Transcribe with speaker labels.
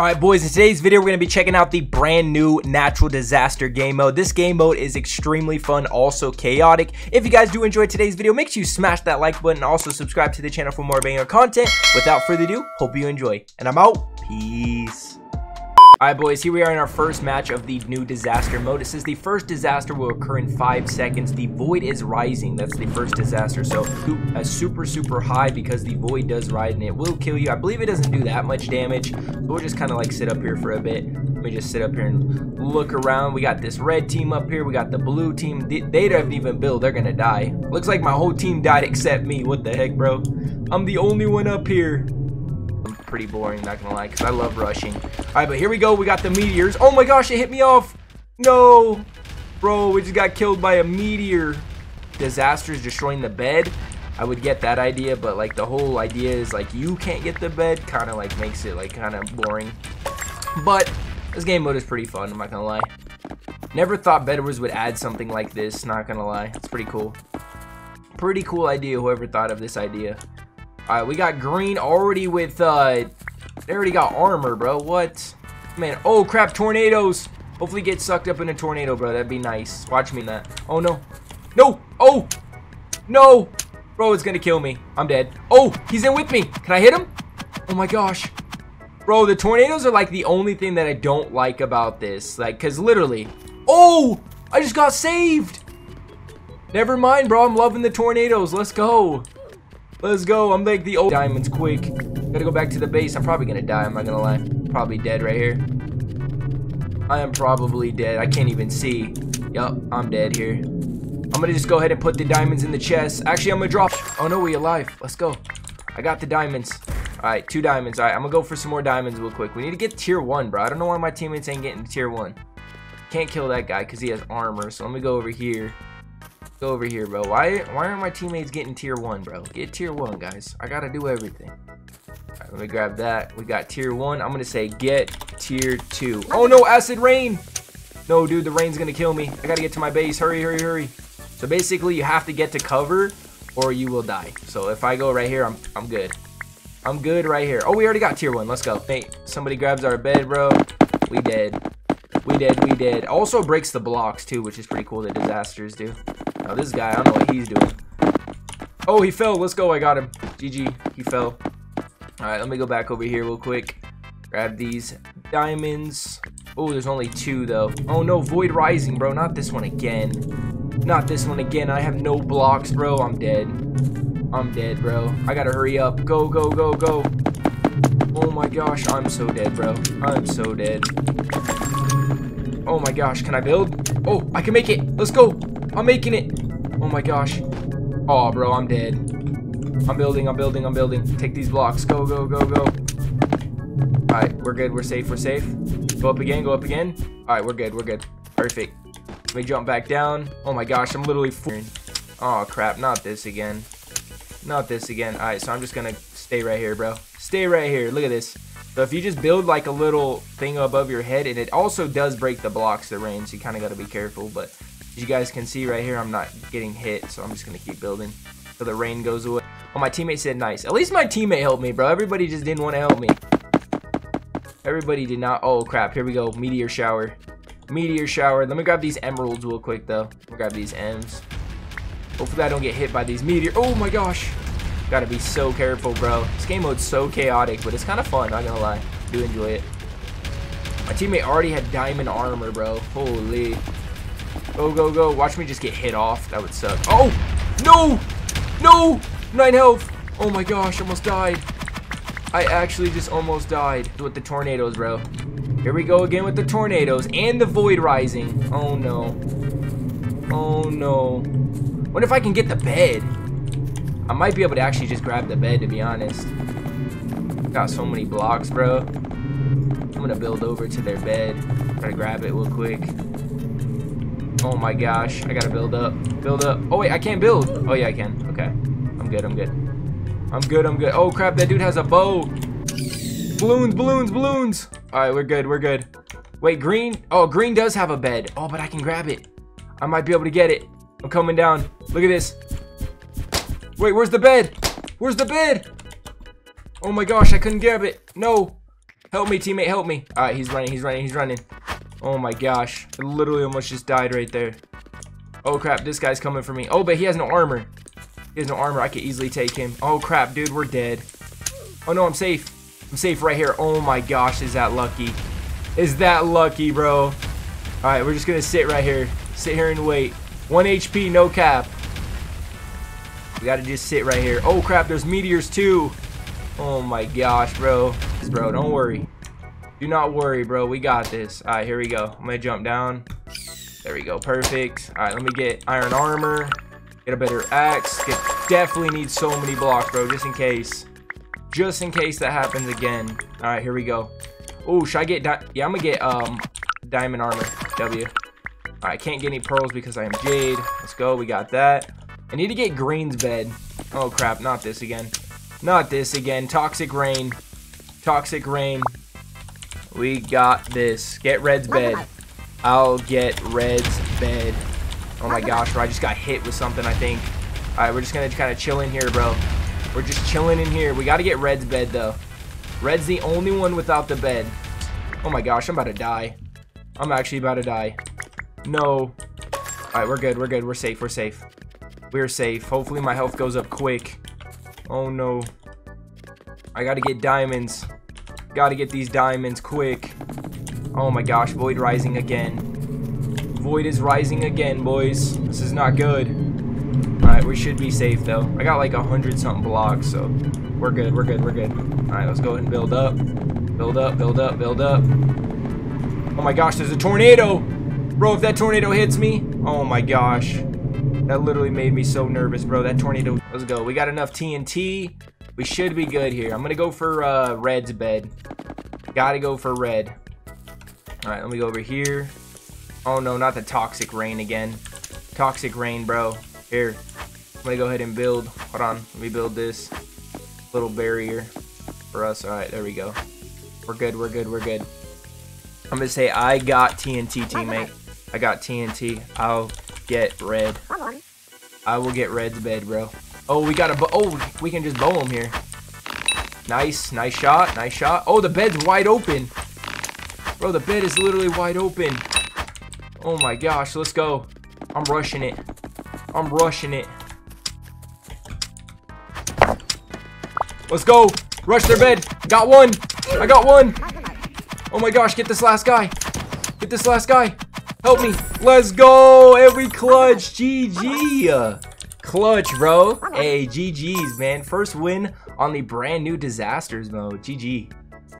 Speaker 1: Alright boys, in today's video we're going to be checking out the brand new Natural Disaster game mode. This game mode is extremely fun, also chaotic. If you guys do enjoy today's video, make sure you smash that like button and also subscribe to the channel for more banger content. Without further ado, hope you enjoy. And I'm out. Peace. Alright boys, here we are in our first match of the new disaster mode. It says the first disaster will occur in 5 seconds. The void is rising. That's the first disaster. So a super, super high because the void does rise and it will kill you. I believe it doesn't do that much damage. We'll just kind of like sit up here for a bit. Let me just sit up here and look around. We got this red team up here. We got the blue team. They, they don't even build. They're going to die. Looks like my whole team died except me. What the heck, bro? I'm the only one up here pretty boring, not gonna lie, because I love rushing. Alright, but here we go. We got the meteors. Oh my gosh, it hit me off. No. Bro, we just got killed by a meteor. Disasters destroying the bed. I would get that idea, but like the whole idea is like you can't get the bed, kind of like makes it like kind of boring. But this game mode is pretty fun, I'm not gonna lie. Never thought Bedwars would add something like this, not gonna lie. It's pretty cool. Pretty cool idea, whoever thought of this idea. Alright, we got green already with, uh, they already got armor, bro. What? Man, oh crap, tornadoes. Hopefully get sucked up in a tornado, bro. That'd be nice. Watch me that. Oh, no. No! Oh! No! Bro, it's gonna kill me. I'm dead. Oh, he's in with me. Can I hit him? Oh my gosh. Bro, the tornadoes are like the only thing that I don't like about this. Like, cause literally. Oh! I just got saved! Never mind, bro. I'm loving the tornadoes. Let's go. Let's go. I'm like the old diamonds quick. Gotta go back to the base. I'm probably gonna die. I'm not gonna lie. Probably dead right here. I am probably dead. I can't even see. Yup, I'm dead here. I'm gonna just go ahead and put the diamonds in the chest. Actually, I'm gonna drop. Oh no, we alive. Let's go. I got the diamonds. Alright, two diamonds. Alright, I'm gonna go for some more diamonds real quick. We need to get tier 1, bro. I don't know why my teammates ain't getting tier 1. Can't kill that guy because he has armor. So let me go over here. Go over here, bro. Why why aren't my teammates getting tier 1, bro? Get tier 1, guys. I gotta do everything. Right, let me grab that. We got tier 1. I'm gonna say get tier 2. Oh no, acid rain! No, dude, the rain's gonna kill me. I gotta get to my base. Hurry, hurry, hurry. So basically, you have to get to cover or you will die. So if I go right here, I'm, I'm good. I'm good right here. Oh, we already got tier 1. Let's go. Hey, somebody grabs our bed, bro. We dead. We dead, we dead. Also breaks the blocks, too, which is pretty cool that disasters do. Now this guy, I don't know what he's doing. Oh, he fell. Let's go. I got him. GG. He fell. Alright, let me go back over here real quick. Grab these diamonds. Oh, there's only two, though. Oh, no. Void Rising, bro. Not this one again. Not this one again. I have no blocks, bro. I'm dead. I'm dead, bro. I gotta hurry up. Go, go, go, go. Oh my gosh, I'm so dead, bro. I'm so dead. Oh my gosh, can I build? Oh, I can make it. Let's go. I'm making it. Oh my gosh. Oh, bro, I'm dead. I'm building, I'm building, I'm building. Take these blocks. Go, go, go, go. Alright, we're good. We're safe. We're safe. Go up again. Go up again. Alright, we're good. We're good. Perfect. Let me jump back down. Oh my gosh, I'm literally Oh crap, not this again. Not this again. Alright, so I'm just gonna stay right here, bro. Stay right here. Look at this. So if you just build like a little thing above your head, and it also does break the blocks, the rain, so you kind of got to be careful. But as you guys can see right here, I'm not getting hit, so I'm just going to keep building so the rain goes away. Oh, my teammate said nice. At least my teammate helped me, bro. Everybody just didn't want to help me. Everybody did not. Oh, crap. Here we go. Meteor shower. Meteor shower. Let me grab these emeralds real quick, though. Me grab these M's. Hopefully I don't get hit by these meteor. Oh, my gosh. Gotta be so careful, bro. This game mode's so chaotic, but it's kind of fun, not gonna lie. Do enjoy it. My teammate already had diamond armor, bro. Holy. Go, go, go. Watch me just get hit off. That would suck. Oh! No! No! Nine health! Oh my gosh, almost died. I actually just almost died with the tornadoes, bro. Here we go again with the tornadoes and the void rising. Oh no. Oh no. What if I can get the bed? I might be able to actually just grab the bed, to be honest. Got so many blocks, bro. I'm gonna build over to their bed. Try to grab it real quick. Oh my gosh, I gotta build up. Build up. Oh wait, I can't build. Oh yeah, I can. Okay. I'm good, I'm good. I'm good, I'm good. Oh crap, that dude has a bow. Balloons, balloons, balloons. Alright, we're good, we're good. Wait, green? Oh, green does have a bed. Oh, but I can grab it. I might be able to get it. I'm coming down. Look at this. Wait, where's the bed? Where's the bed? Oh my gosh, I couldn't grab it. No. Help me, teammate, help me. All right, he's running, he's running, he's running. Oh my gosh. I literally almost just died right there. Oh crap, this guy's coming for me. Oh, but he has no armor. He has no armor. I could easily take him. Oh crap, dude, we're dead. Oh no, I'm safe. I'm safe right here. Oh my gosh, is that lucky? Is that lucky, bro? All right, we're just gonna sit right here. Sit here and wait. One HP, no cap. We gotta just sit right here. Oh crap, there's meteors too. Oh my gosh, bro. Bro, don't worry. Do not worry, bro. We got this. All right, here we go. I'm gonna jump down. There we go. Perfect. All right, let me get iron armor. Get a better axe. Get, definitely need so many blocks, bro, just in case. Just in case that happens again. All right, here we go. Oh, should I get... Yeah, I'm gonna get um diamond armor. W. All right, can't get any pearls because I am Jade. Let's go. We got that. I need to get Green's bed. Oh, crap. Not this again. Not this again. Toxic rain. Toxic rain. We got this. Get Red's bed. I'll get Red's bed. Oh my gosh, bro. I just got hit with something, I think. Alright, we're just gonna kind of chill in here, bro. We're just chilling in here. We gotta get Red's bed, though. Red's the only one without the bed. Oh my gosh, I'm about to die. I'm actually about to die. No. Alright, we're good. We're good. We're safe. We're safe. We're safe. Hopefully my health goes up quick. Oh no. I gotta get diamonds. Gotta get these diamonds quick. Oh my gosh, Void rising again. Void is rising again, boys. This is not good. Alright, we should be safe, though. I got like a hundred something blocks, so we're good, we're good, we're good. Alright, let's go ahead and build up. Build up, build up, build up. Oh my gosh, there's a tornado! Bro, if that tornado hits me, oh my gosh. That literally made me so nervous, bro. That tornado. Let's go. We got enough TNT. We should be good here. I'm going to go for uh, Red's bed. Got to go for Red. All right, let me go over here. Oh, no, not the Toxic Rain again. Toxic Rain, bro. Here. I'm to go ahead and build. Hold on. Let me build this little barrier for us. All right, there we go. We're good. We're good. We're good. I'm to say I got TNT, teammate. I got TNT. I'll get red. I will get red's bed, bro. Oh, we got a oh, we can just bow him here. Nice, nice shot, nice shot. Oh, the bed's wide open. Bro, the bed is literally wide open. Oh my gosh, let's go. I'm rushing it. I'm rushing it. Let's go. Rush their bed. Got one. I got one. Oh my gosh, get this last guy. Get this last guy. Help me. Let's go. Every clutch. GG. Clutch, bro. Hey, GG's, man. First win on the brand new Disasters mode. GG.